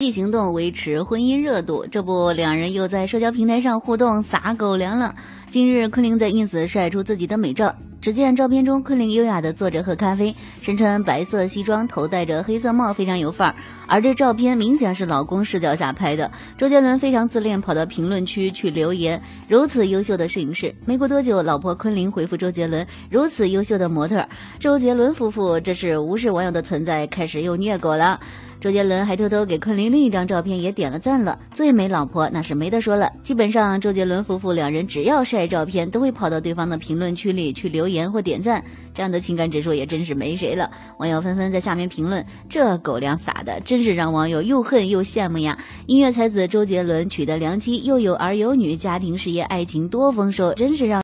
际行动维持婚姻热度，这不，两人又在社交平台上互动撒狗粮了。近日，昆凌在 ins 晒出自己的美照，只见照片中昆凌优雅的坐着喝咖啡，身穿白色西装，头戴着黑色帽，非常有范儿。而这照片明显是老公视角下拍的。周杰伦非常自恋，跑到评论区去留言：如此优秀的摄影师。没过多久，老婆昆凌回复周杰伦：如此优秀的模特。周杰伦夫妇这是无视网友的存在，开始又虐狗了。周杰伦还偷偷给昆凌另一张照片也点了赞了，最美老婆那是没得说了。基本上周杰伦夫妇两人只要晒照片，都会跑到对方的评论区里去留言或点赞，这样的情感指数也真是没谁了。网友纷纷在下面评论：这狗粮撒的真是让网友又恨又羡慕呀！音乐才子周杰伦娶的良妻，又有儿有女，家庭事业爱情多丰收，真是让。